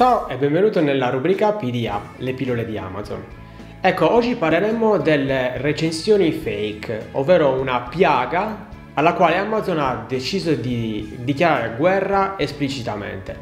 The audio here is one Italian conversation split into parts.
Ciao e benvenuto nella rubrica PDA, le pillole di Amazon. Ecco, oggi parleremo delle recensioni fake, ovvero una piaga alla quale Amazon ha deciso di dichiarare guerra esplicitamente.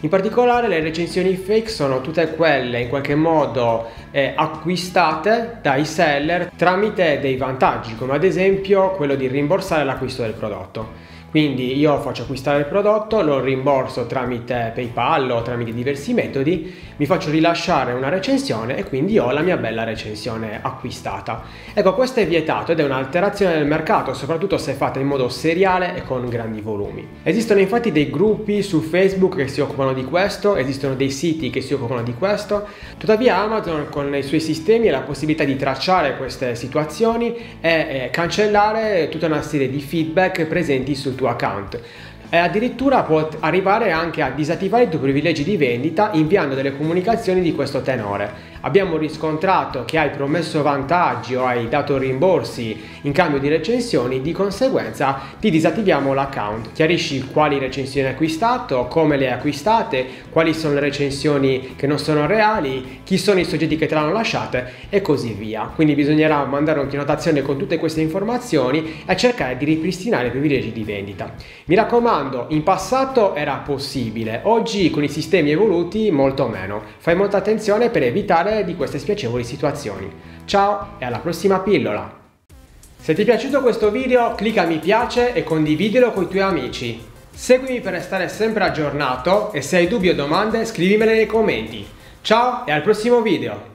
In particolare le recensioni fake sono tutte quelle in qualche modo eh, acquistate dai seller tramite dei vantaggi, come ad esempio quello di rimborsare l'acquisto del prodotto. Quindi io faccio acquistare il prodotto, lo rimborso tramite PayPal o tramite diversi metodi, mi faccio rilasciare una recensione e quindi ho la mia bella recensione acquistata. Ecco, questo è vietato ed è un'alterazione del mercato, soprattutto se fatta in modo seriale e con grandi volumi. Esistono infatti dei gruppi su Facebook che si occupano di questo, esistono dei siti che si occupano di questo, tuttavia Amazon con i suoi sistemi ha la possibilità di tracciare queste situazioni e eh, cancellare tutta una serie di feedback presenti sul tuo tuo account. E addirittura può arrivare anche a disattivare i tuoi privilegi di vendita inviando delle comunicazioni di questo tenore abbiamo riscontrato che hai promesso vantaggi o hai dato rimborsi in cambio di recensioni, di conseguenza ti disattiviamo l'account. Chiarisci quali recensioni hai acquistato, come le hai acquistate, quali sono le recensioni che non sono reali, chi sono i soggetti che te l'hanno lasciate e così via. Quindi bisognerà mandare un'annotazione con tutte queste informazioni e cercare di ripristinare i privilegi di vendita. Mi raccomando, in passato era possibile, oggi con i sistemi evoluti molto meno. Fai molta attenzione per evitare di queste spiacevoli situazioni. Ciao e alla prossima pillola! Se ti è piaciuto questo video clicca mi piace e condividilo con i tuoi amici. Seguimi per restare sempre aggiornato e se hai dubbi o domande scrivimele nei commenti. Ciao e al prossimo video!